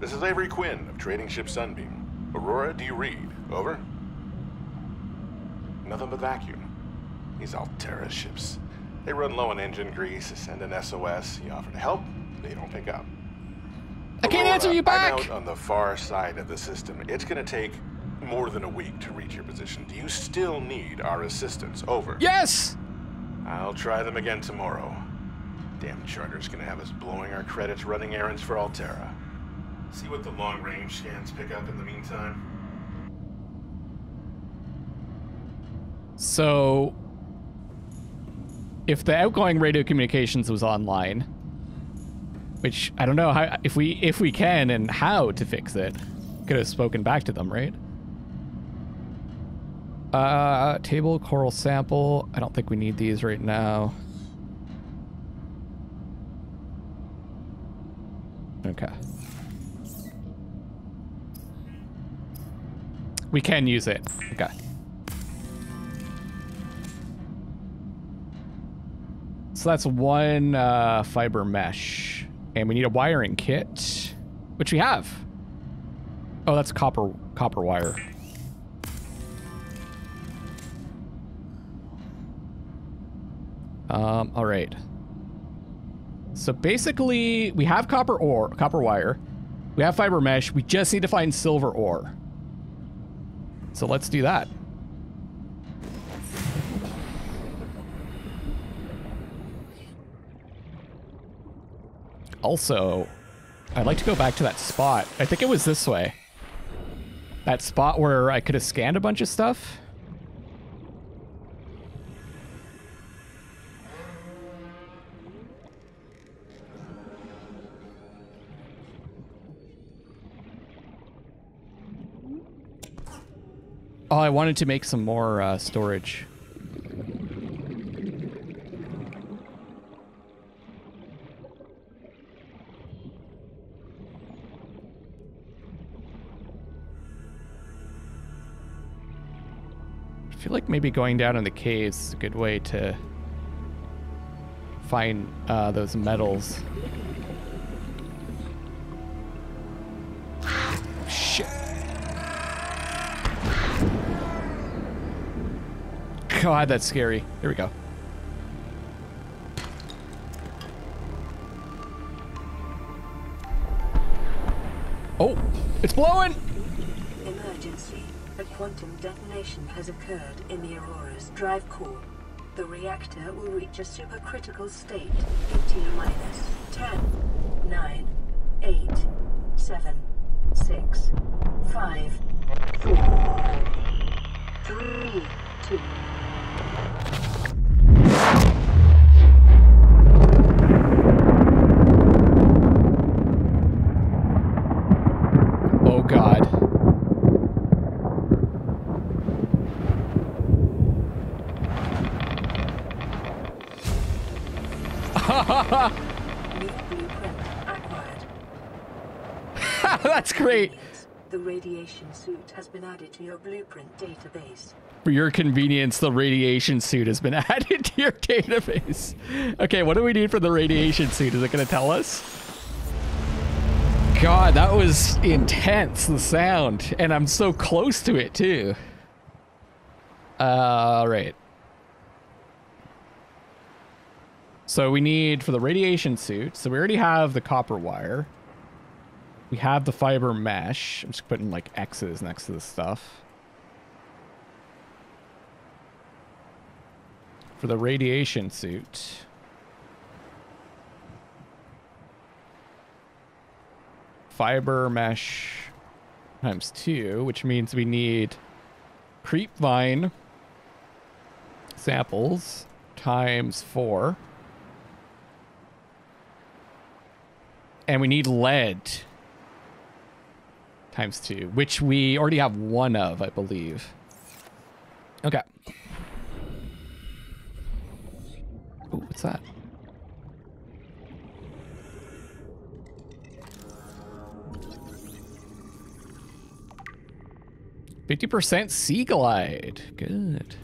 This is Avery Quinn of Trading Ship Sunbeam. Aurora, do you read? Over? Nothing but vacuum. These Alterra ships. They run low on engine grease, send an SOS, you offer to help, they don't pick up. I can't answer you back! I'm out on the far side of the system. It's gonna take more than a week to reach your position. Do you still need our assistance? Over. Yes! I'll try them again tomorrow. Damn charter's gonna have us blowing our credits running errands for Alterra. See what the long-range scans pick up in the meantime. So, if the outgoing radio communications was online, which I don't know how if we if we can and how to fix it, could have spoken back to them, right? Uh, table coral sample. I don't think we need these right now. Okay. We can use it. Okay. So that's one uh, fiber mesh. And we need a wiring kit, which we have. Oh, that's copper copper wire. Um, all right. So basically, we have copper ore, copper wire. We have fiber mesh. We just need to find silver ore. So let's do that. Also, I'd like to go back to that spot. I think it was this way. That spot where I could have scanned a bunch of stuff. Oh, I wanted to make some more uh, storage. I feel like maybe going down in the caves is a good way to find uh, those metals. Oh, God, that's scary. Here we go. Oh, it's blowing! Emergency. A quantum detonation has occurred in the Aurora's drive core. The reactor will reach a supercritical state in minus 10, 9, 8, 7, 6, 5, 4, 3, 2, Oh god. New blueprint acquired. That's great. The radiation suit has been added to your blueprint database. For your convenience, the radiation suit has been added to your database. Okay, what do we need for the radiation suit? Is it going to tell us? God, that was intense, the sound. And I'm so close to it, too. All right. So we need for the radiation suit. So we already have the copper wire. We have the fiber mesh. I'm just putting like X's next to this stuff. For the radiation suit. Fiber mesh times two, which means we need Creepvine samples times four. And we need lead times two, which we already have one of, I believe. Okay. Ooh, what's that? Fifty percent Seaglide. Good.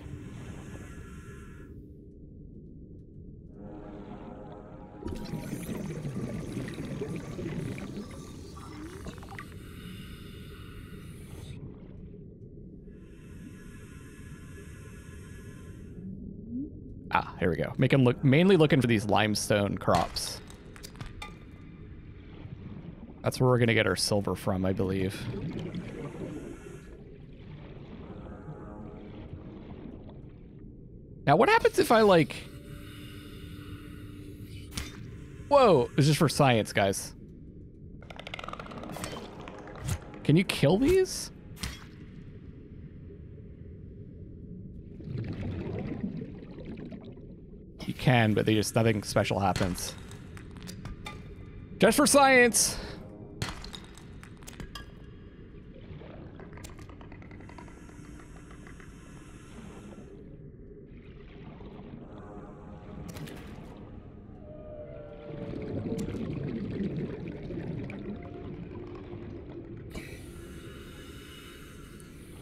Ah, here we go. Making look mainly looking for these limestone crops. That's where we're gonna get our silver from, I believe. Now, what happens if I like? Whoa! This is for science, guys. Can you kill these? Can, but they just nothing special happens. Just for science.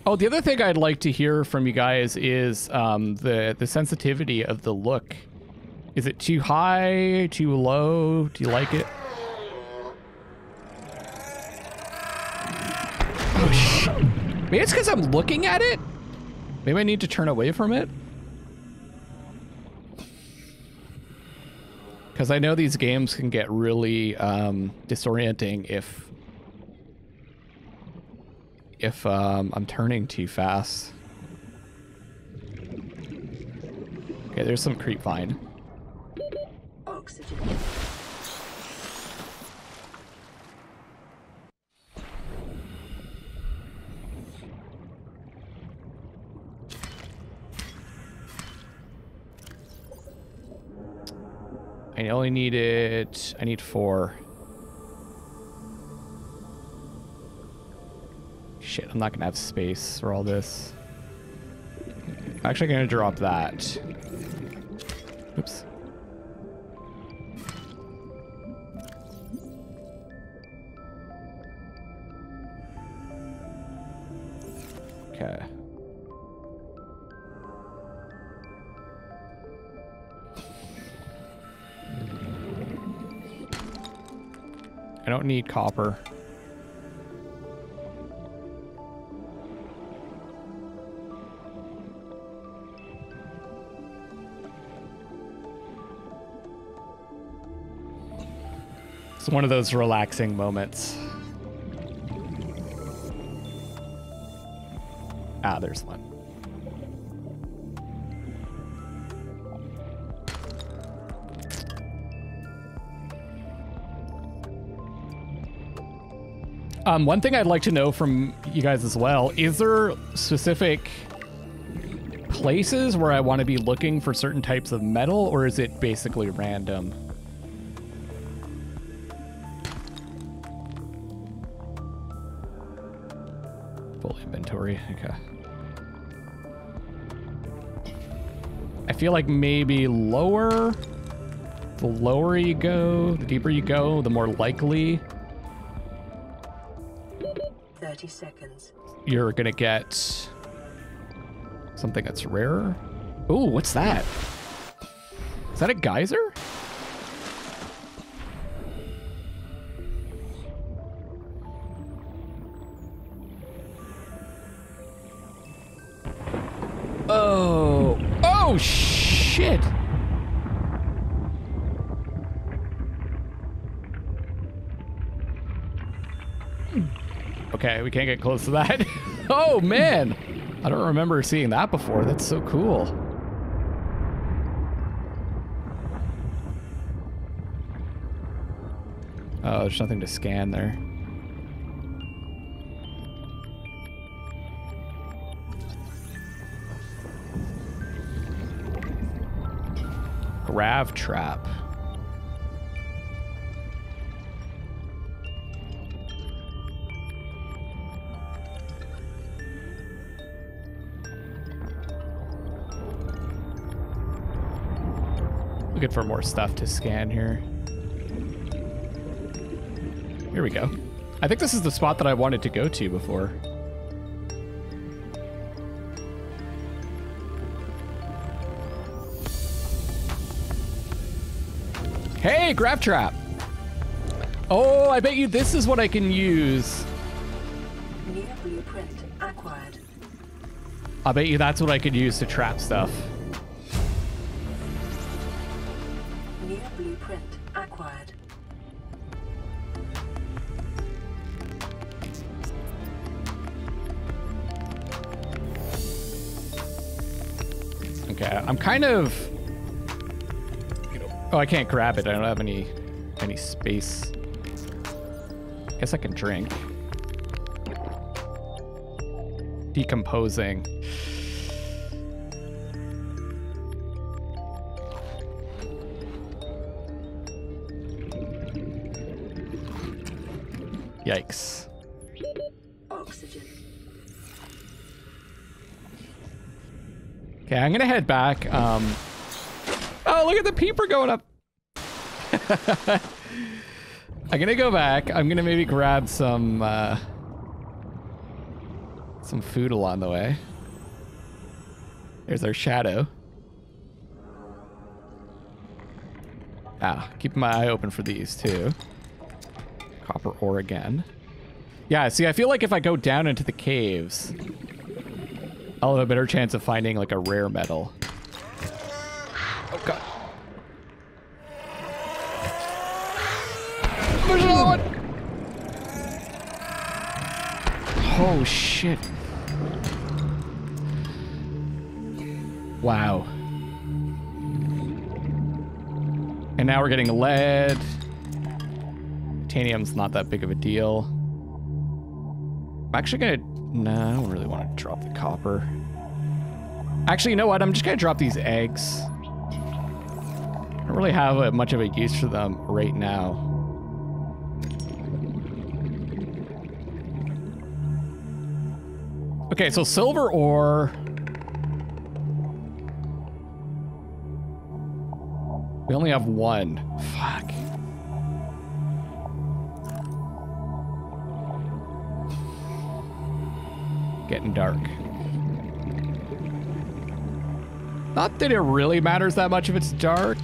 Oh, the other thing I'd like to hear from you guys is um, the the sensitivity of the look. Is it too high, too low? Do you like it? Oh! Maybe it's because I'm looking at it. Maybe I need to turn away from it. Because I know these games can get really um, disorienting if if um, I'm turning too fast. Okay, there's some Creepvine. Oxygen. I only needed, I need four. Shit, I'm not gonna have space for all this. I'm actually gonna drop that. Oops. Don't need copper. It's one of those relaxing moments. Ah, there's one. Um, one thing I'd like to know from you guys as well is there specific places where I want to be looking for certain types of metal, or is it basically random? Full inventory. Okay. I feel like maybe lower. The lower you go, the deeper you go, the more likely 30 seconds. you're gonna get something that's rarer. Ooh, what's that? Is that a geyser? We can't get close to that. oh man, I don't remember seeing that before. That's so cool. Oh, there's nothing to scan there. Grav trap. Looking for more stuff to scan here. Here we go. I think this is the spot that I wanted to go to before. Hey, grav trap. Oh, I bet you this is what I can use. New blueprint acquired. I bet you that's what I could use to trap stuff. Okay, I'm kind of. Oh, I can't grab it. I don't have any any space. I Guess I can drink. Decomposing. Yikes. Okay, I'm gonna head back. Um, oh, look at the peeper going up. I'm gonna go back. I'm gonna maybe grab some uh, some food along the way. There's our shadow. Ah, keeping my eye open for these too. Copper ore again. Yeah, see, I feel like if I go down into the caves, I'll have a better chance of finding like a rare metal. Oh god. There's another one! Oh shit. Wow. And now we're getting lead. Titanium's not that big of a deal. I'm actually gonna. No, I don't really want to drop the copper. Actually, you know what? I'm just gonna drop these eggs. I don't really have uh, much of a use for them right now. Okay, so silver ore. We only have one. Fuck. Getting dark. Not that it really matters that much if it's dark.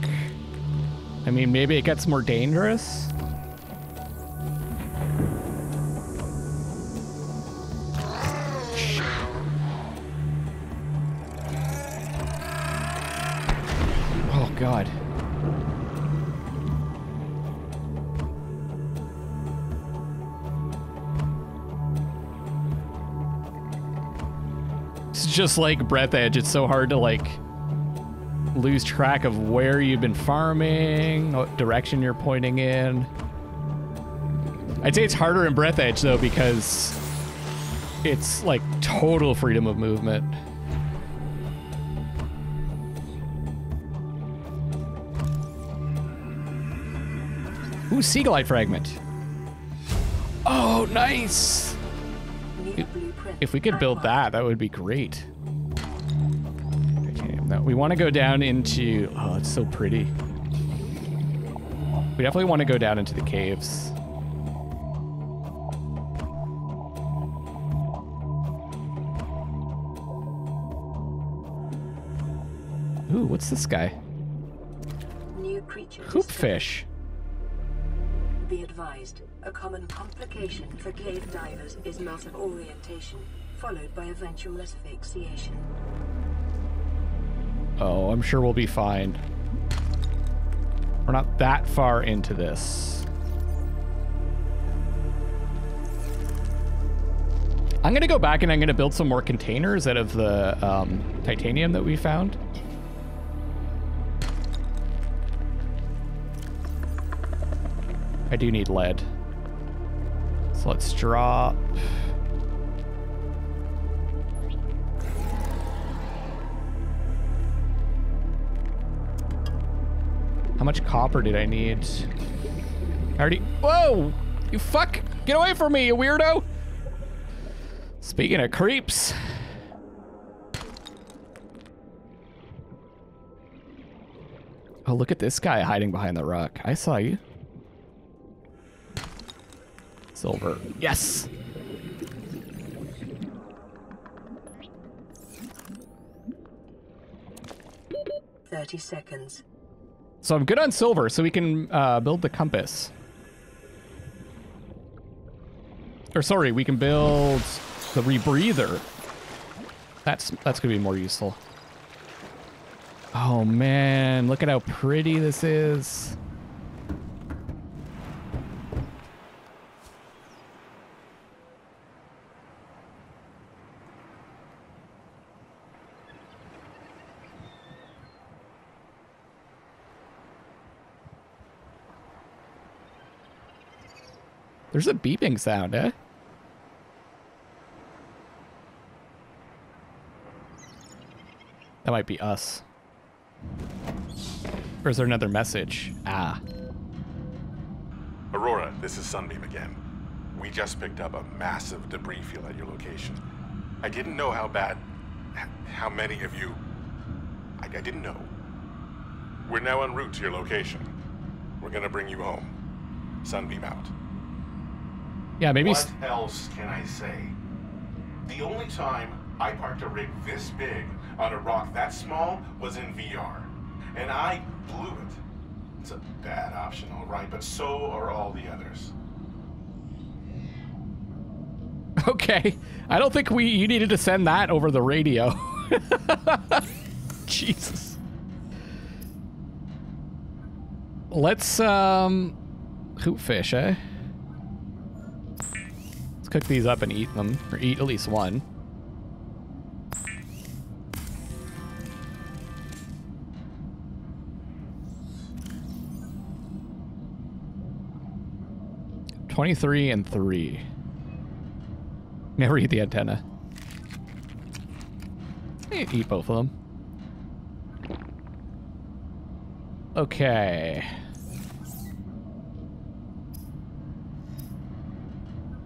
I mean, maybe it gets more dangerous. Just like Breathedge. It's so hard to like lose track of where you've been farming, what direction you're pointing in. I'd say it's harder in Breathedge though because it's like total freedom of movement. Ooh, Seaglide fragment. Oh, nice. If we could build that, that would be great. Titanium. No, we want to go down into. Oh, it's so pretty. We definitely want to go down into the caves. Ooh, what's this guy? New creature. Hoopfish. Be advised, a common complication for cave divers is loss of orientation, followed by eventual asphyxiation. Oh, I'm sure we'll be fine. We're not that far into this. I'm gonna go back and I'm gonna build some more containers out of the um, titanium that we found. I do need lead. So let's drop. How much copper did I need? I already. Whoa! You fuck! Get away from me, you weirdo! Speaking of creeps. Oh, look at this guy hiding behind the rock. I saw you. Silver. Yes! Thirty seconds. So I'm good on silver, so we can uh, build the compass. Or sorry, we can build the rebreather. That's that's gonna be more useful. Oh man, look at how pretty this is. There's a beeping sound, eh? That might be us. Or is there another message? Ah. Aurora, this is Sunbeam again. We just picked up a massive debris field at your location. I didn't know how bad, how many of you. I, I didn't know. We're now en route to your location. We're gonna bring you home. Sunbeam out. Yeah, maybe. What else can I say? The only time I parked a rig this big on a rock that small was in VR. And I blew it. It's a bad option, all right, but so are all the others. Okay. I don't think we you needed to send that over the radio. Jesus. Let's um Hoopfish, eh? Cook these up and eat them, or eat at least one. Twenty-three and three. Never eat the antenna. Eh, Eat both of them. Okay.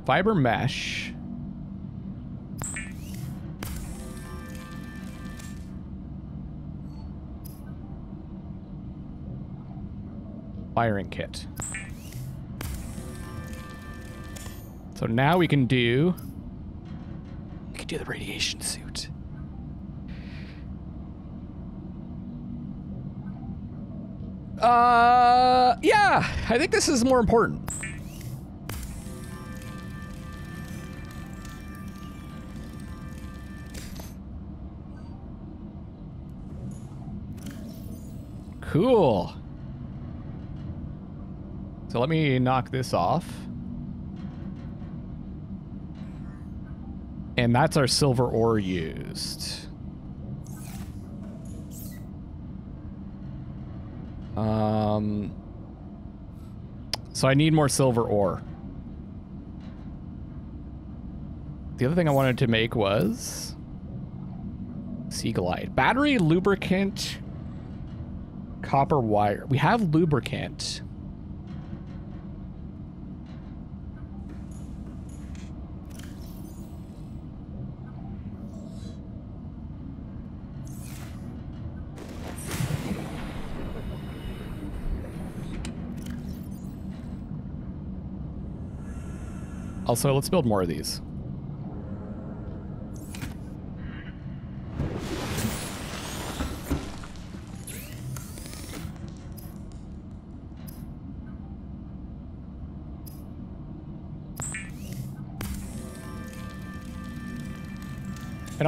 Fiber mesh. Wiring kit. So now we can do we can do the radiation suit. Uh, yeah, I think this is more important. Cool. So let me knock this off. And that's our silver ore used. Um, so I need more silver ore. The other thing I wanted to make was Seaglide. Battery, lubricant, copper wire. We have lubricant. Also, let's build more of these.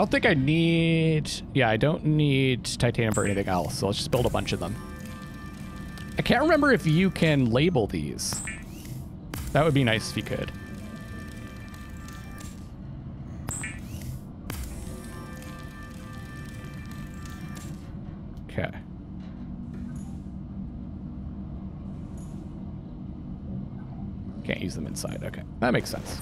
Don't think I need... Yeah, I don't need titanium for anything else, so let's just build a bunch of them. I can't remember if you can label these. That would be nice if you could. Okay. Can't use them inside. Okay, that makes sense.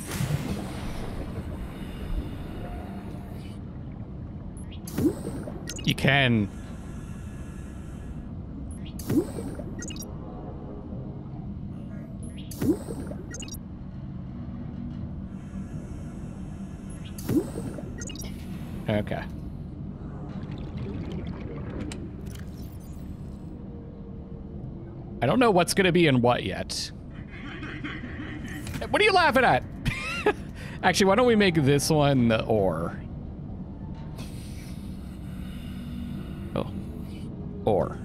You can. Okay. I don't know what's going to be in what yet. What are you laughing at? Actually, why don't we make this one the ore? Oh. Ore.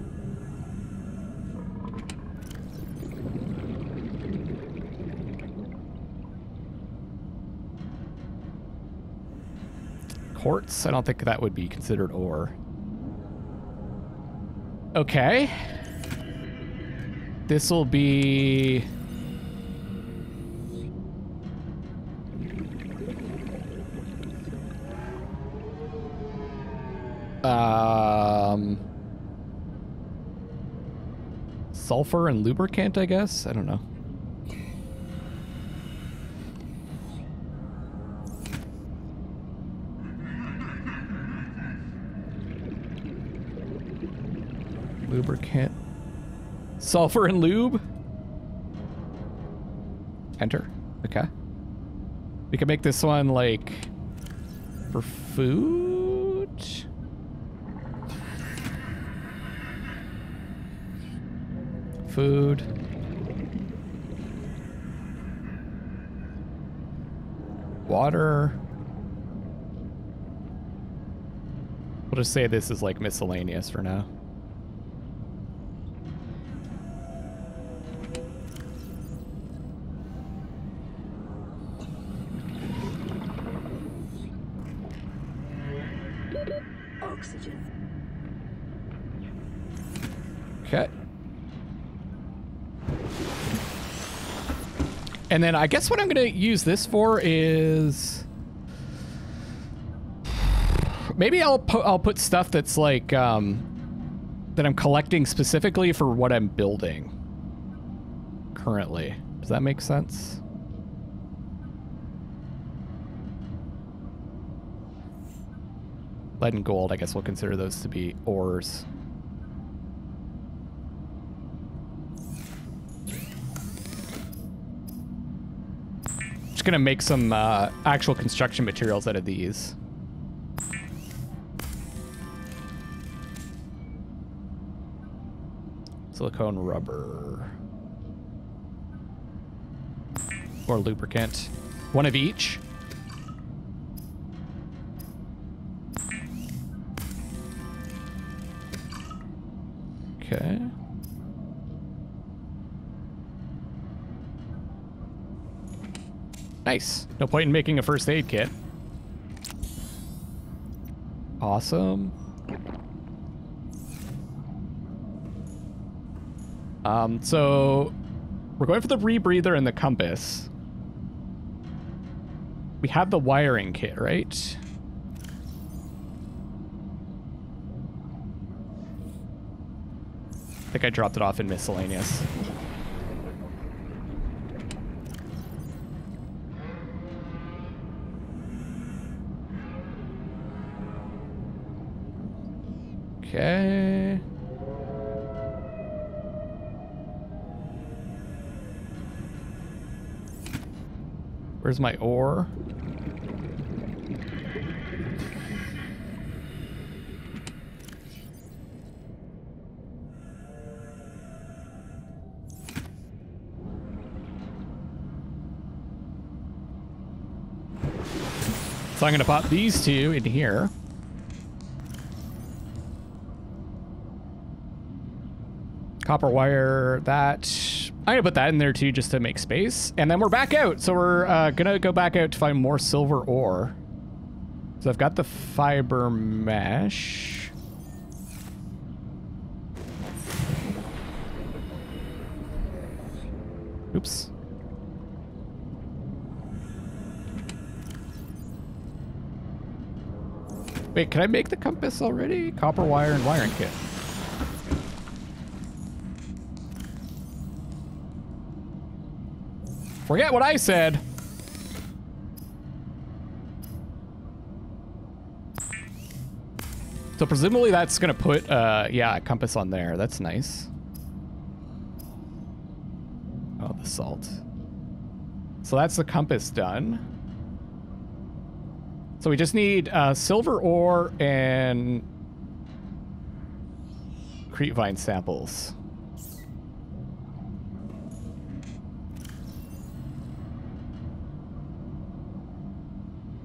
Quartz? I don't think that would be considered ore. Okay. This will be... sulfur and lubricant, I guess? I don't know. lubricant. Sulfur and lube? Enter. Okay. We can make this one, like, for food? Food. Water. We'll just say this is like miscellaneous for now. And then I guess what I'm going to use this for is maybe I'll put I'll put stuff that's like um that I'm collecting specifically for what I'm building currently. Does that make sense? Lead and gold, I guess we'll consider those to be ores. Gonna make some uh, actual construction materials out of these. Silicone rubber. Or lubricant. One of each. Okay. Nice. No point in making a first aid kit. Awesome. Um, so we're going for the rebreather and the compass. We have the wiring kit, right? I think I dropped it off in miscellaneous. Where's my ore? So I'm going to pop these two in here. Copper wire, that. I'm to put that in there too just to make space. And then we're back out. So we're uh, to go back out to find more silver ore. So I've got the fiber mesh. Oops. Wait, can I make the compass already? Copper wire and wiring kit. Forget what I said. So presumably that's gonna put, uh, yeah, a compass on there. That's nice. Oh, the salt. So that's the compass done. So we just need uh, silver ore and Creepvine samples.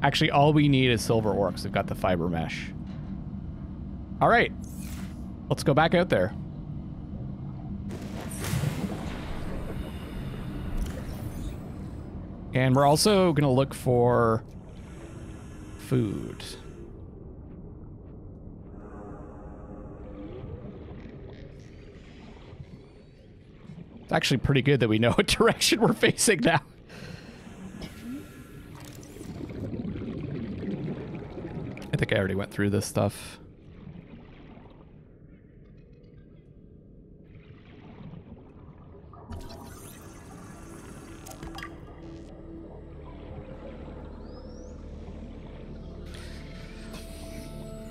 Actually, all we need is silver because we've got the fiber mesh. All right, let's go back out there. And we're also going to look for food. It's actually pretty good that we know what direction we're facing now. I think I already went through this stuff.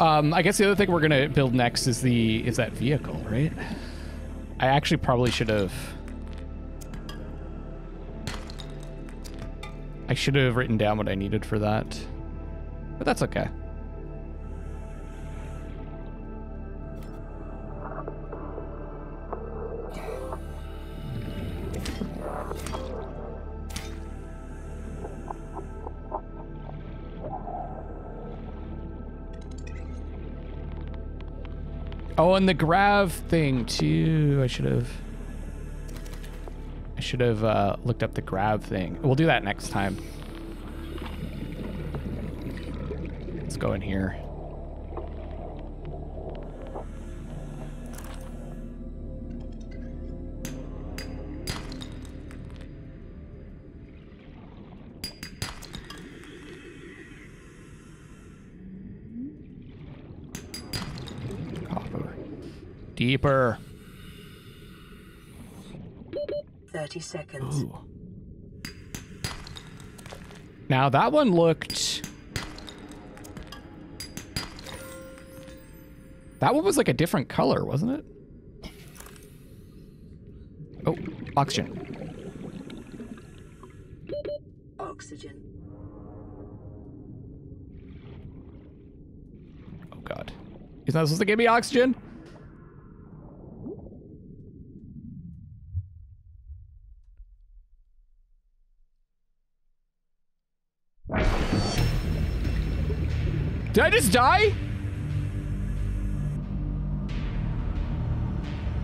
Um, I guess the other thing we're gonna build next is the is that vehicle, right? I actually probably should have. I should have written down what I needed for that, but that's okay. Oh, and the grav thing too. I should have. I should have uh, looked up the grav thing. We'll do that next time. Let's go in here. Deeper. 30 seconds. Ooh. Now that one looked. That one was like a different color, wasn't it? Oh, oxygen. Oxygen. Oh god. He's not supposed to give me oxygen? Did I just die?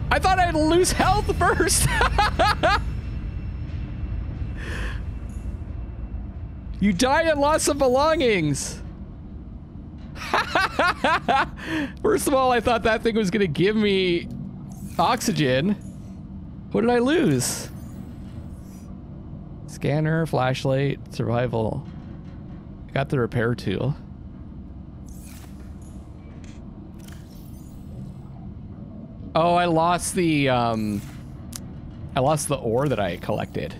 I thought I'd lose health first. you died and lost some belongings. First of all, I thought that thing was gonna give me oxygen. What did I lose? Scanner, flashlight, survival. I got the repair tool. Oh, I lost the, um, I lost the ore that I collected.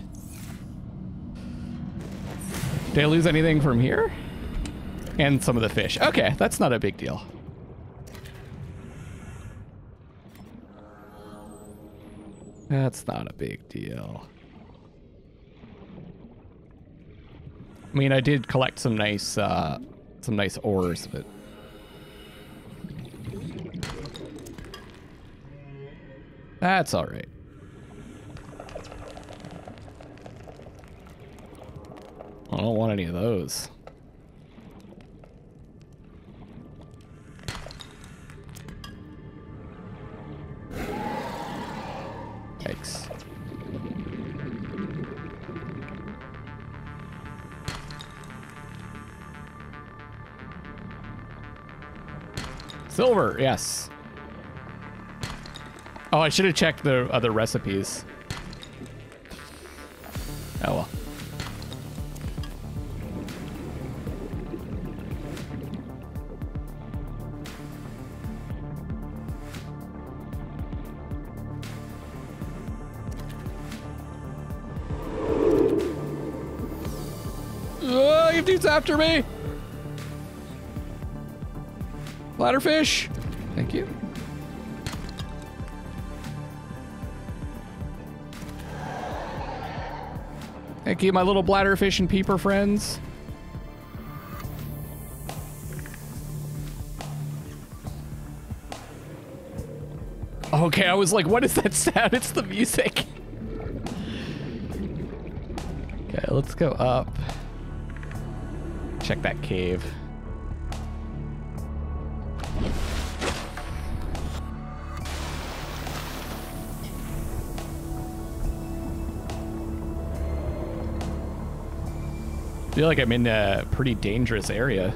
Did I lose anything from here? And some of the fish. Okay, that's not a big deal. That's not a big deal. I mean, I did collect some nice, uh, some nice ores, but... That's alright. I don't want any of those. Yikes. Silver, yes. Oh, I should have checked the other recipes. Oh well. Oh, you dude's after me. Bladderfish. Thank you. Thank you, my little bladderfish and peeper friends. Okay, I was like, what is that sound? It's the music. Okay, let's go up. Check that cave. Feel like I'm in a pretty dangerous area.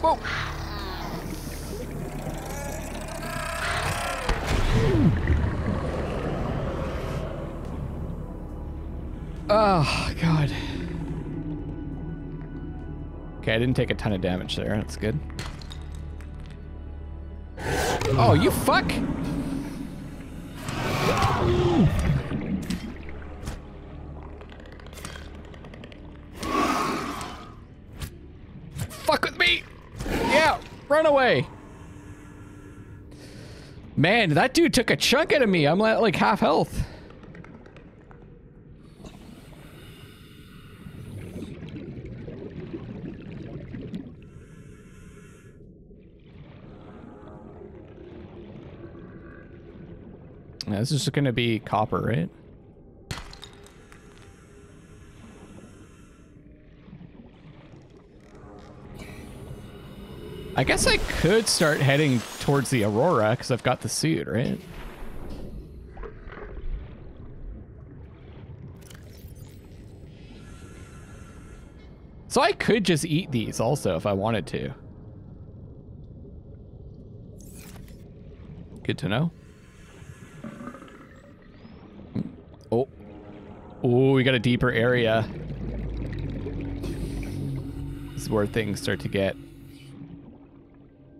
Whoa. Oh, ah, God. Okay, I didn't take a ton of damage there. That's good. Oh, you fuck! Fuck with me! Yeah, run away! Man, that dude took a chunk out of me. I'm at like half health. Yeah, this is gonna be copper, right? I guess I could start heading towards the Aurora because I've got the suit, right? So I could just eat these also if I wanted to. Good to know. Oh, we got a deeper area. This is where things start to get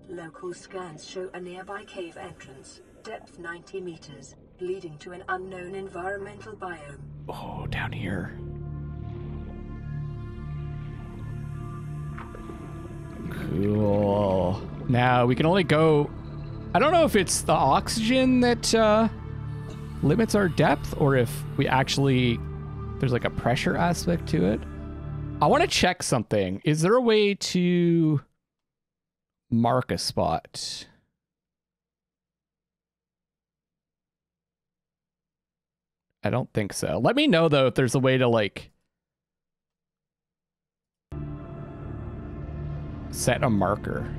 Local scans show a nearby cave entrance, depth 90 meters, leading to an unknown environmental biome. Oh, down here. Cool. Now we can only go. I don't know if it's the oxygen that uh, limits our depth or if we actually. There's like a pressure aspect to it. I want to check something. Is there a way to mark a spot? I don't think so. Let me know though if there's a way to like set a marker.